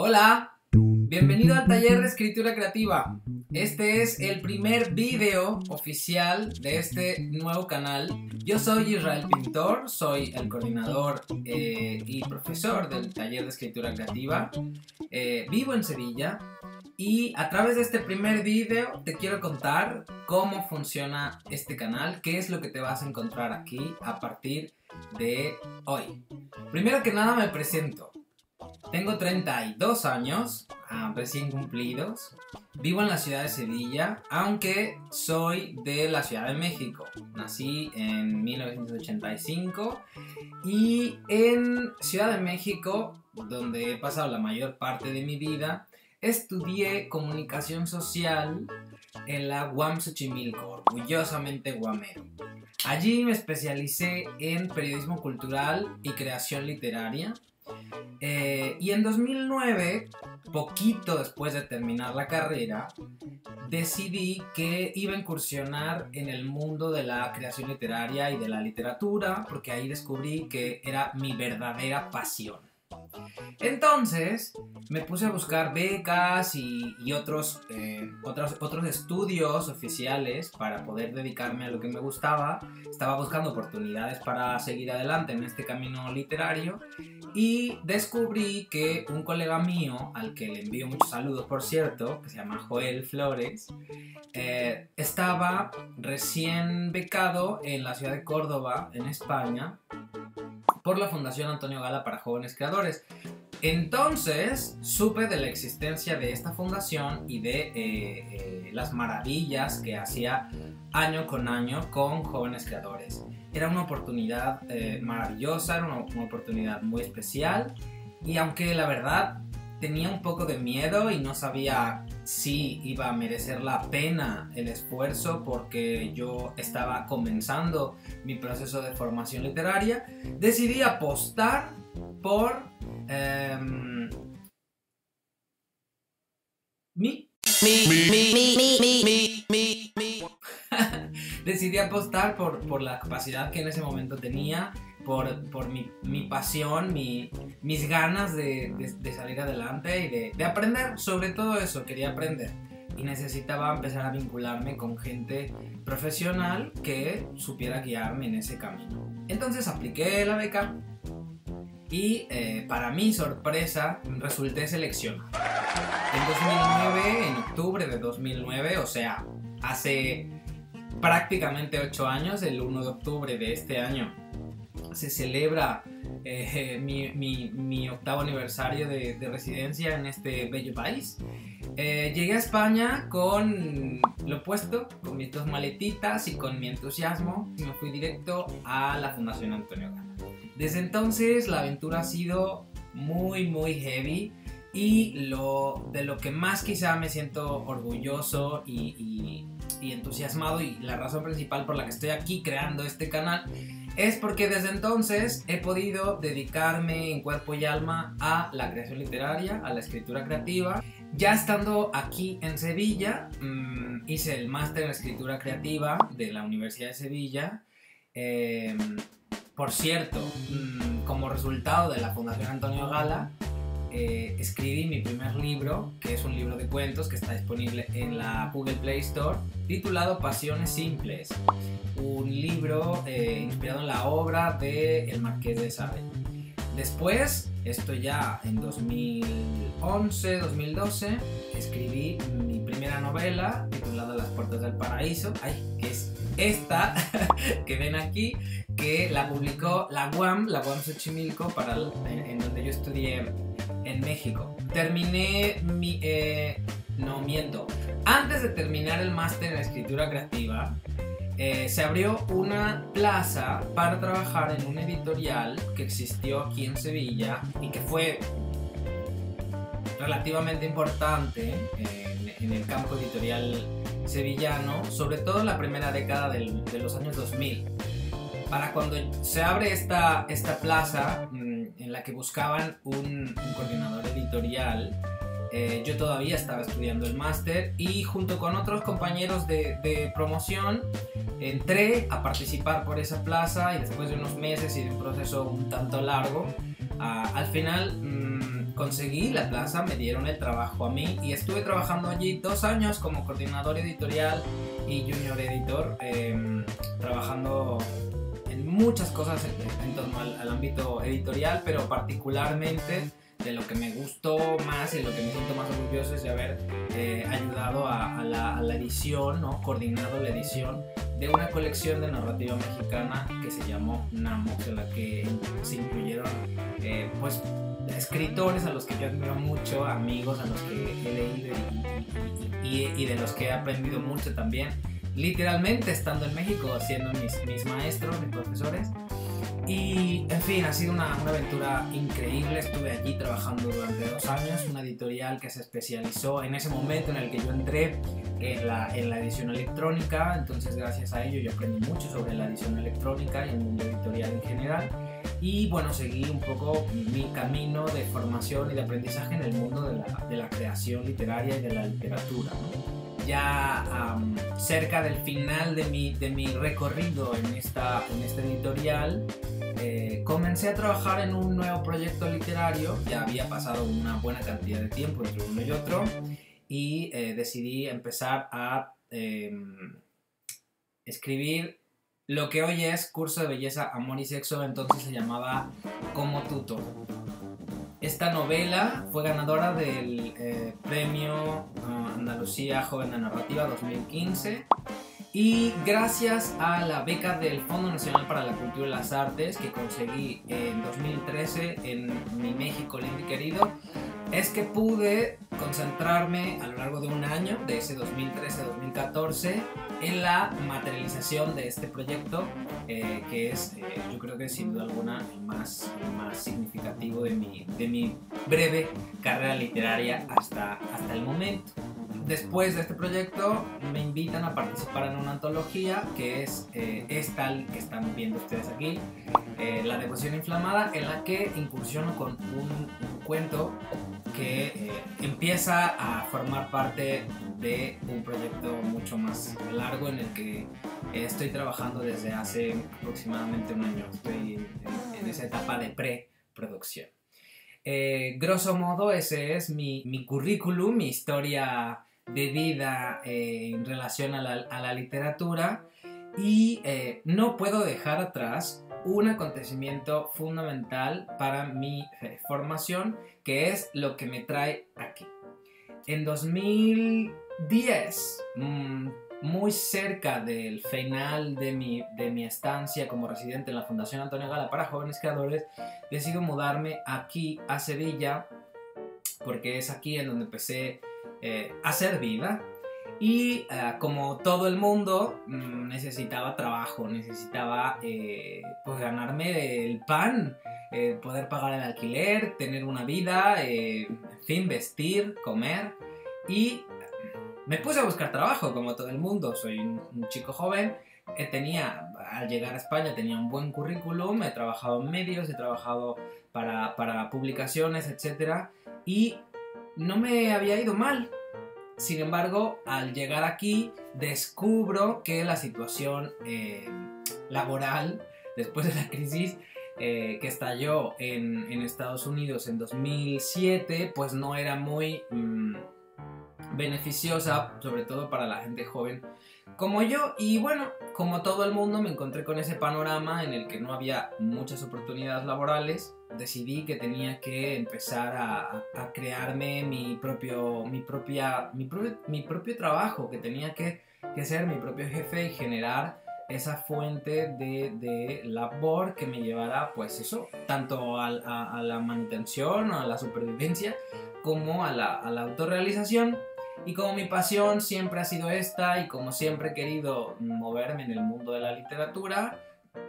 Hola, bienvenido al taller de escritura creativa. Este es el primer video oficial de este nuevo canal. Yo soy Israel Pintor, soy el coordinador eh, y profesor del taller de escritura creativa. Eh, vivo en Sevilla y a través de este primer video te quiero contar cómo funciona este canal, qué es lo que te vas a encontrar aquí a partir de hoy. Primero que nada me presento. Tengo 32 años, ah, recién cumplidos. Vivo en la ciudad de Sevilla, aunque soy de la Ciudad de México. Nací en 1985 y en Ciudad de México, donde he pasado la mayor parte de mi vida, estudié comunicación social en la UAM Xochimilco, orgullosamente guamero. Allí me especialicé en periodismo cultural y creación literaria eh, y en 2009, poquito después de terminar la carrera, decidí que iba a incursionar en el mundo de la creación literaria y de la literatura, porque ahí descubrí que era mi verdadera pasión. Entonces me puse a buscar becas y, otros, eh, otros, otros estudios oficiales para poder dedicarme a lo que me gustaba. Estaba buscando oportunidades para seguir adelante en este camino literario y descubrí que un colega mío, al que le envío muchos saludos por cierto, que se llama Joel Flores, eh, estaba recién becado en la ciudad de Córdoba, en España, por la Fundación Antonio Gala para Jóvenes Creadores. Entonces supe de la existencia de esta fundación y de eh, eh, las maravillas que hacía año con año con jóvenes creadores era una oportunidad eh, maravillosa, era una, oportunidad muy especial. Y aunque la verdad tenía un poco de miedo y no sabía si iba a merecer la pena el esfuerzo porque yo estaba comenzando mi proceso de formación literaria, decidí apostar por em, mi Decidí apostar por, por, la capacidad que en ese momento tenía, por, por mi, mi, pasión, mi, mis ganas de, de, salir adelante y de, de, aprender. Sobre todo eso, quería aprender. Y necesitaba empezar a vincularme con gente profesional que supiera guiarme en ese camino. Entonces apliqué la beca y eh, para mi sorpresa resulté seleccionado. En 2009, en octubre de 2009, o sea, hace prácticamente 8 años, el 1 de octubre de este año, se celebra eh, mi, octavo aniversario de, de, residencia en este bello país. Eh, llegué a España con lo opuesto, con mis dos maletitas y con mi entusiasmo, me fui directo a la Fundación Antonio Gana. Desde entonces la aventura ha sido muy muy heavy y lo, de lo que más quizá me siento orgulloso y, entusiasmado y la razón principal por la que estoy aquí creando este canal es porque desde entonces he podido dedicarme en cuerpo y alma a la creación literaria, a la escritura creativa. Ya estando aquí en Sevilla, mm, hice el máster en escritura creativa de la Universidad de Sevilla. Eh, por cierto, mm, como resultado de la Fundación Antonio Gala, eh, escribí mi primer libro, que es un libro de cuentos que está disponible en la Google Play Store, titulado Pasiones Simples, un libro eh, inspirado en la obra de El Marqués de Sade. Después, esto ya en 2011-2012, escribí mi primera novela titulada Las Puertas del Paraíso, ay, que es esta que ven aquí, que la publicó la UAM, la UAM Xochimilco, para en, donde yo estudié en México. Terminé mi... Eh, no miento. Antes de terminar el máster en escritura creativa, eh, se abrió una plaza para trabajar en un editorial que existió aquí en Sevilla y que fue relativamente importante en, en el campo editorial sevillano, sobre todo en la primera década de los años 2000. Para cuando se abre esta, esta plaza en la que buscaban un, coordinador editorial, eh, yo todavía estaba estudiando el máster y junto con otros compañeros de, promoción entré a participar por esa plaza y después de unos meses y de un proceso un tanto largo, al final... Mm, conseguí la plaza, me dieron el trabajo a mí y estuve trabajando allí dos años como coordinador editorial y junior editor, em, trabajando muchas cosas en, torno al, ámbito editorial, pero particularmente de lo que me gustó más y lo que me siento más orgulloso es de haber eh, ayudado a, la, edición, ¿no? coordinado la edición de una colección de narrativa mexicana que se llamó Namo, en la que se incluyeron eh, pues escritores a los que yo admiro mucho, amigos a los que he leído y, de los que he aprendido mucho también, literalmente estando en México, siendo mis, mis maestros, mis profesores. Y en fin, ha sido una, una, aventura increíble. Estuve allí trabajando durante dos años, una editorial que se especializó en ese momento en el que yo entré en la, en la edición electrónica. Entonces, gracias a ello, yo aprendí mucho sobre la edición electrónica y el mundo editorial en general. Y bueno, seguí un poco mi camino de formación y de aprendizaje en el mundo de la, de la creación literaria y de la literatura. Ya cerca del final de mi, de mi recorrido en esta, en esta editorial, eh, comencé a trabajar en un nuevo proyecto literario. Ya había pasado una buena cantidad de tiempo entre uno y otro y eh, decidí empezar a em, escribir lo que hoy es Curso de Belleza, Amor y Sexo, entonces se llamaba Como Tutor. Esta novela fue ganadora del eh, premio ah, Andalucía Joven de Narrativa 2015 y gracias a la beca del Fondo Nacional para la Cultura y las Artes que conseguí en 2013 en mi México lindo y querido, es que pude concentrarme a lo largo de un año, de ese 2013-2014, en la materialización de este proyecto, eh, que es, eh, yo creo que sin duda alguna, el más, más significativo de mi, de mi breve carrera literaria hasta, hasta el momento. Después de este proyecto me invitan a participar en una antología que es eh, esta que están viendo ustedes aquí, La Devoción Inflamada, en la que incursiono con un cuento que eh, empieza a formar parte de un proyecto mucho más largo en el que estoy trabajando desde hace aproximadamente un año. Estoy en, esa etapa de preproducción. Eh, grosso modo, ese es mi, mi, currículum, mi historia de vida eh, en relación a la, a la literatura y eh, no puedo dejar atrás un acontecimiento fundamental para mi eh, formación, que es lo que me trae aquí. En 2010, mm, muy cerca del final de mi, de mi estancia como residente en la Fundación Antonio Gala para Jóvenes Creadores, decido mudarme aquí a Sevilla, porque es aquí en donde empecé eh, hacer vida, y eh, como todo el mundo, mm, necesitaba trabajo, necesitaba eh, pues ganarme el pan, eh, poder pagar el alquiler, tener una vida, en fin, vestir, comer. Y me puse a buscar trabajo, como todo el mundo. Soy un, chico joven. tenía, al llegar a España, tenía un buen currículum. He trabajado en medios, he trabajado para, para publicaciones, etc. Y no me había ido mal. Sin embargo, al llegar aquí, descubro que la situación eh, laboral, después de la crisis eh, que estalló en, Estados Unidos en 2007, pues no era muy mm, beneficiosa, sobre todo para la gente joven como yo. Y bueno, como todo el mundo, me encontré con ese panorama en el que no había muchas oportunidades laborales. Decidí que tenía que empezar a, crearme mi propio, mi, propia, mi, propio, trabajo, que tenía que, ser mi propio jefe y generar esa fuente de, labor que me llevara, pues eso, tanto a, la manutención, a la supervivencia, como a la, a la autorrealización y como mi pasión siempre ha sido esta y como siempre he querido moverme en el mundo de la literatura,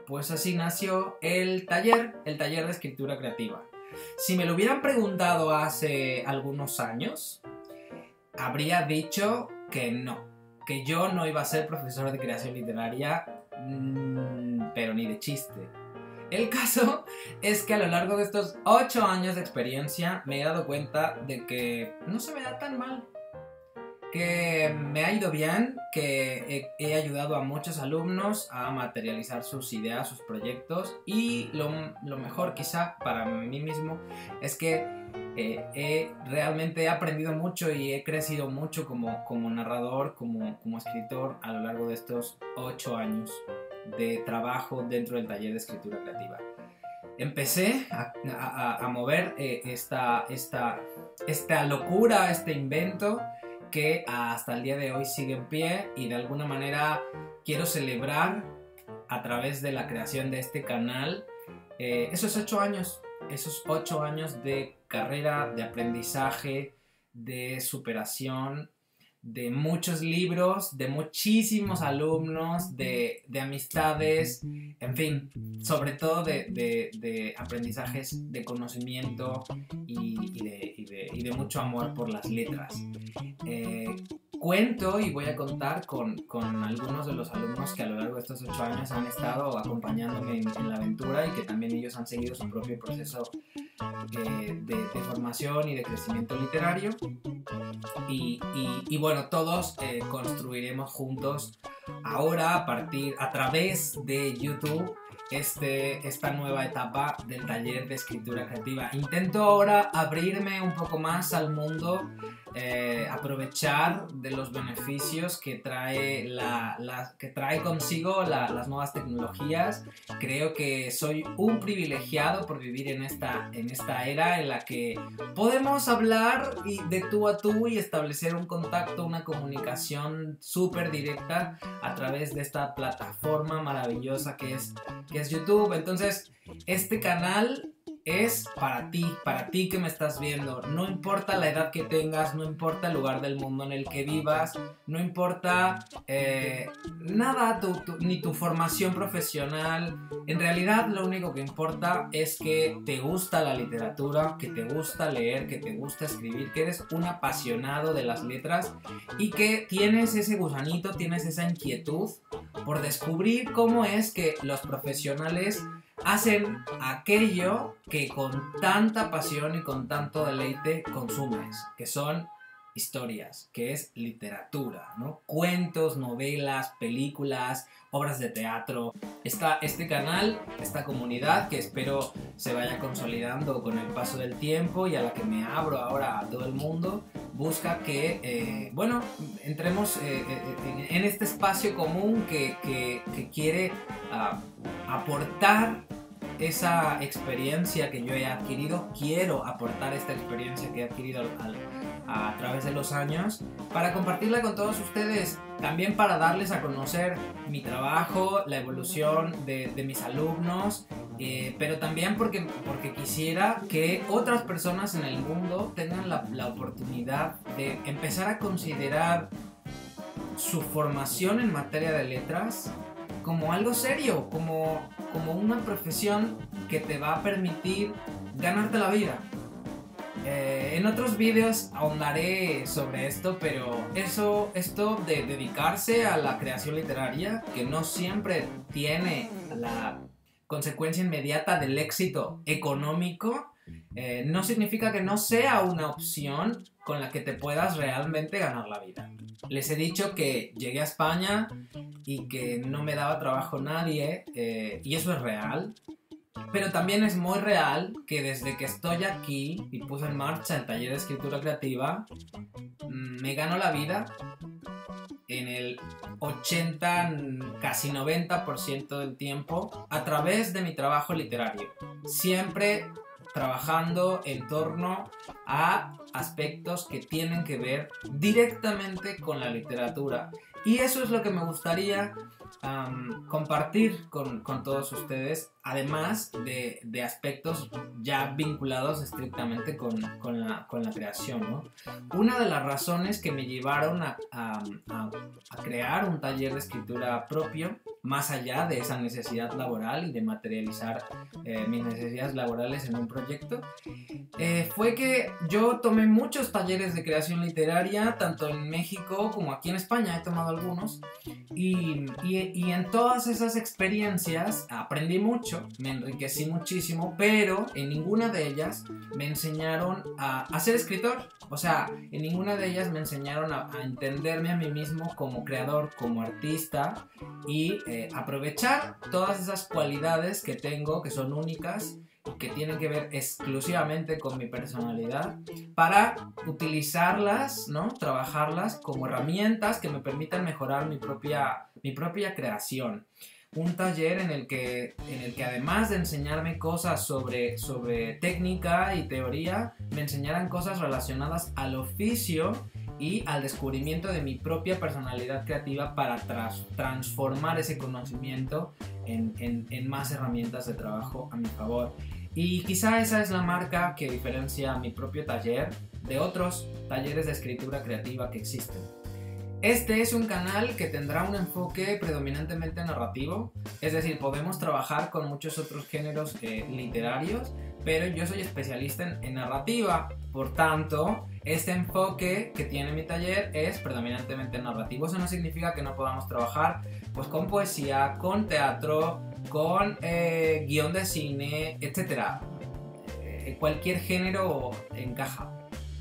pues así nació el taller, el taller de escritura creativa. Si me lo hubieran preguntado hace algunos años, habría dicho que no, que yo no iba a ser profesor de creación literaria, mm, pero ni de chiste. El caso es que a lo largo de estos 8 años de experiencia me he dado cuenta de que no se me da tan mal que me ha ido bien, que he, ayudado a muchos alumnos a materializar sus ideas, sus proyectos y lo, mejor quizá para mí mismo es que eh, he, realmente he aprendido mucho y he crecido mucho como, como narrador, como, como escritor a lo largo de estos ocho años de trabajo dentro del taller de escritura creativa. Empecé a, mover eh, esta, esta, esta locura, este invento que hasta el día de hoy sigue en pie y de alguna manera quiero celebrar a través de la creación de este canal eh, esos ocho años, esos ocho años de carrera, de aprendizaje, de superación, de muchos libros, de muchísimos alumnos, de, amistades, en fin, sobre todo de, aprendizajes de conocimiento y, de, mucho amor por las letras. Eh, cuento y voy a contar con, algunos de los alumnos que a lo largo de estos ocho años han estado acompañándome en, la aventura y que también ellos han seguido su propio proceso eh, de, formación y de crecimiento literario. Y, bueno, todos eh, construiremos juntos ahora a partir, a través de YouTube este, esta nueva etapa del taller de escritura creativa. Intento ahora abrirme un poco más al mundo, eh, aprovechar de los beneficios que trae, la, que trae consigo las nuevas tecnologías. Creo que soy un privilegiado por vivir en esta, en esta era en la que podemos hablar de tú a tú y establecer un contacto, una comunicación súper directa a través de esta plataforma maravillosa que es es YouTube. Entonces, este canal es para ti, para ti que me estás viendo. No importa la edad que tengas, no importa el lugar del mundo en el que vivas, no importa eh, nada, ni tu formación profesional. En realidad lo único que importa es que te gusta la literatura, que te gusta leer, que te gusta escribir, que eres un apasionado de las letras y que tienes ese gusanito, tienes esa inquietud por descubrir cómo es que los profesionales hacen aquello que con tanta pasión y con tanto deleite consumes, que son historias, que es literatura, ¿no? Cuentos, novelas, películas, obras de teatro. Está este canal, esta comunidad que espero se vaya consolidando con el paso del tiempo y a la que me abro ahora a todo el mundo, busca que, eh, bueno, entremos eh, eh, en, este espacio común que, quiere ah, aportar esa experiencia que yo he adquirido, quiero aportar esta experiencia que he adquirido a través de los años para compartirla con todos ustedes, también para darles a conocer mi trabajo, la evolución de, mis alumnos, eh, pero también porque, porque quisiera que otras personas en el mundo tengan la, la oportunidad de empezar a considerar su formación en materia de letras como algo serio, como, como una profesión que te va a permitir ganarte la vida. Eh, en otros vídeos ahondaré sobre esto, pero eso, esto de dedicarse a la creación literaria, que no siempre tiene la consecuencia inmediata del éxito económico, eh, no significa que no sea una opción con la que te puedas realmente ganar la vida. Les he dicho que llegué a España y que no me daba trabajo nadie, eh, y eso es real. Pero también es muy real que desde que estoy aquí y puse en marcha el taller de escritura creativa, mm, me gano la vida en el 80, casi 90% del tiempo a través de mi trabajo literario. Siempre trabajando en torno a aspectos que tienen que ver directamente con la literatura. Y eso es lo que me gustaría compartir con, todos ustedes, además de, aspectos ya vinculados estrictamente con, la, creación. Una de las razones que me llevaron a, crear un taller de escritura propio más allá de esa necesidad laboral y de materializar eh, mis necesidades laborales en un proyecto, eh, fue que yo tomé muchos talleres de creación literaria, tanto en México como aquí en España, he tomado algunos, y, y, en todas esas experiencias aprendí mucho, me enriquecí muchísimo, pero en ninguna de ellas me enseñaron a, ser escritor, o sea, en ninguna de ellas me enseñaron a, entenderme a mí mismo como creador, como artista, y eh, aprovechar todas esas cualidades que tengo, que son únicas, que tienen que ver exclusivamente con mi personalidad, para utilizarlas, ¿no? Trabajarlas como herramientas que me permitan mejorar mi propia, mi propia creación un taller en el que, en el que además de enseñarme cosas sobre, sobre técnica y teoría, me enseñaran cosas relacionadas al oficio y al descubrimiento de mi propia personalidad creativa para transformar ese conocimiento en, en, más herramientas de trabajo a mi favor. Y quizá esa es la marca que diferencia mi propio taller de otros talleres de escritura creativa que existen. Este es un canal que tendrá un enfoque predominantemente narrativo, es decir, podemos trabajar con muchos otros géneros eh, literarios, pero yo soy especialista en, narrativa, por tanto, este enfoque que tiene mi taller es predominantemente narrativo. Eso no significa que no podamos trabajar pues, con poesía, con teatro, con eh, guion de cine, etc. Eh, cualquier género encaja.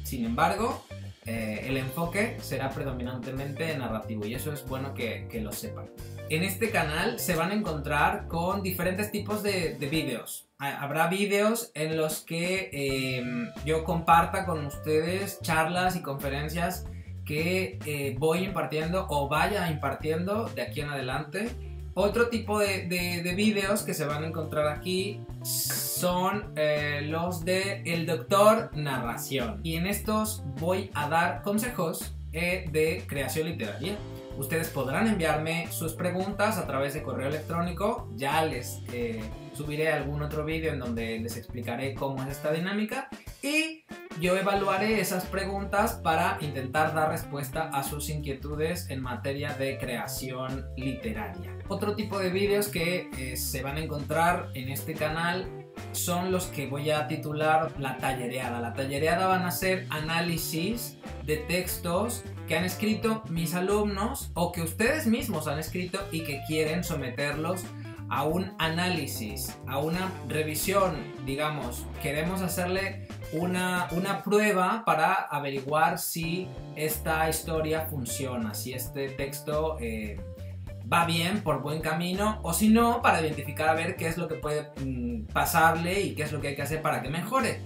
Sin embargo, eh, el enfoque será predominantemente narrativo y eso es bueno que, lo sepan. En este canal se van a encontrar con diferentes tipos de, vídeos. Habrá vídeos en los que em, yo comparta con ustedes charlas y conferencias que eh, voy impartiendo o vaya impartiendo de aquí en adelante otro tipo de, de, vídeos que se van a encontrar aquí son eh, los de El Doctor Narración. Y en estos voy a dar consejos eh, de creación literaria. Ustedes podrán enviarme sus preguntas a través de correo electrónico. Ya les eh, subiré algún otro vídeo en donde les explicaré cómo es esta dinámica. Y yo evaluaré esas preguntas para intentar dar respuesta a sus inquietudes en materia de creación literaria. Otro tipo de vídeos que eh, se van a encontrar en este canal son los que voy a titular la tallereada. La tallereada van a ser análisis de textos que han escrito mis alumnos o que ustedes mismos han escrito y que quieren someterlos a un análisis, a una revisión, digamos. Queremos hacerle una, una prueba para averiguar si esta historia funciona, si este texto eh, va bien, por buen camino, o si no, para identificar a ver qué es lo que puede mm, pasarle y qué es lo que hay que hacer para que mejore.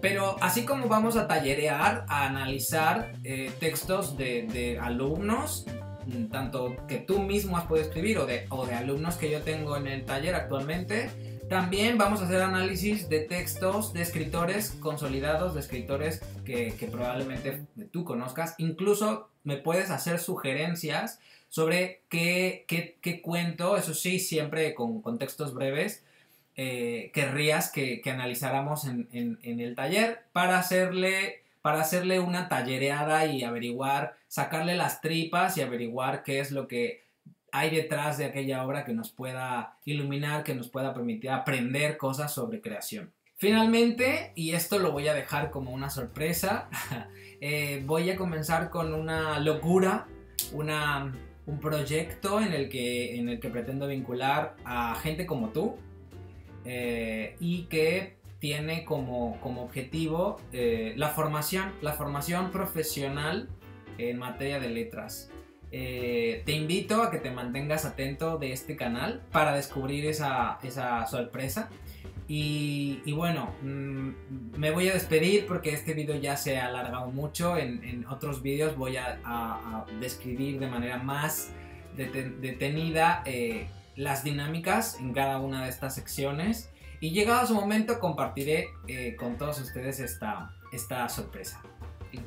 Pero así como vamos a tallerear, a analizar eh, textos de, alumnos, mm, tanto que tú mismo has podido escribir o de, o de alumnos que yo tengo en el taller actualmente, también vamos a hacer análisis de textos de escritores consolidados, de escritores que, probablemente tú conozcas. Incluso me puedes hacer sugerencias sobre qué, qué, cuento, eso sí, siempre con contextos breves, eh, querrías que, analizáramos en, en, el taller para hacerle, para hacerle una tallereada y averiguar, sacarle las tripas y averiguar qué es lo que hay detrás de aquella obra que nos pueda iluminar, que nos pueda permitir aprender cosas sobre creación. Finalmente, y esto lo voy a dejar como una sorpresa, eh, voy a comenzar con una locura, un proyecto en el, que, en el que pretendo vincular a gente como tú eh, y que tiene como, como objetivo eh, la formación, la formación profesional en materia de letras. Eh, te invito a que te mantengas atento de este canal para descubrir esa, sorpresa. Y, bueno, mm, me voy a despedir porque este vídeo ya se ha alargado mucho. En, otros vídeos voy a, describir de manera más detenida eh, las dinámicas en cada una de estas secciones. Y llegado su momento compartiré eh, con todos ustedes esta, esta sorpresa.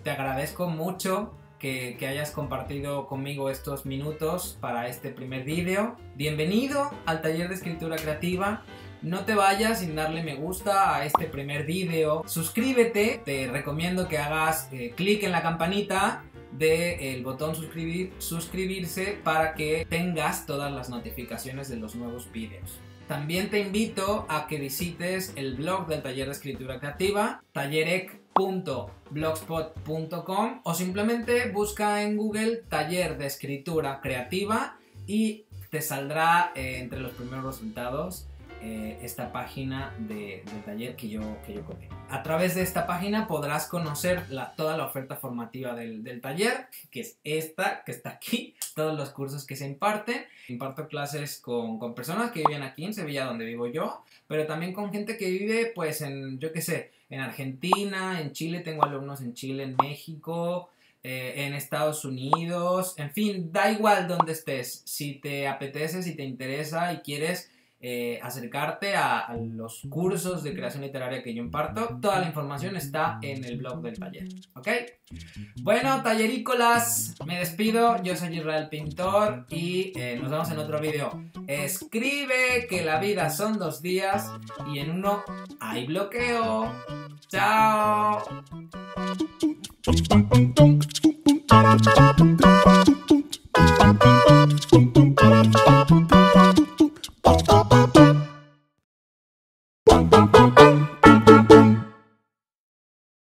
Te agradezco mucho que, hayas compartido conmigo estos minutos para este primer vídeo. Bienvenido al taller de escritura creativa. No te vayas sin darle me gusta a este primer vídeo. Suscríbete, te recomiendo que hagas eh, clic en la campanita del botón suscribir, suscribirse para que tengas todas las notificaciones de los nuevos vídeos. También te invito a que visites el blog del taller de escritura creativa, tallerec.blogspot.com o simplemente busca en Google taller de escritura creativa y te saldrá eh, entre los primeros resultados eh, esta página de, del taller que yo, que yo A través de esta página podrás conocer toda la oferta formativa del, del, taller, que es esta, que está aquí, todos los cursos que se imparten. Imparto clases con, con personas que viven aquí en Sevilla, donde vivo yo, pero también con gente que vive, pues, en, yo qué sé, en Argentina, en Chile, tengo alumnos en Chile, en México, eh, en Estados Unidos, en fin, da igual donde estés. Si te apetece, si te interesa y quieres eh, acercarte a, los cursos de creación literaria que yo imparto. Toda la información está en el blog del taller. ¿Ok? Bueno, tallerícolas, me despido. Yo soy Israel Pintor y eh, nos vemos en otro video. Escribe que la vida son dos días y en uno hay bloqueo. ¡Chao!